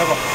저거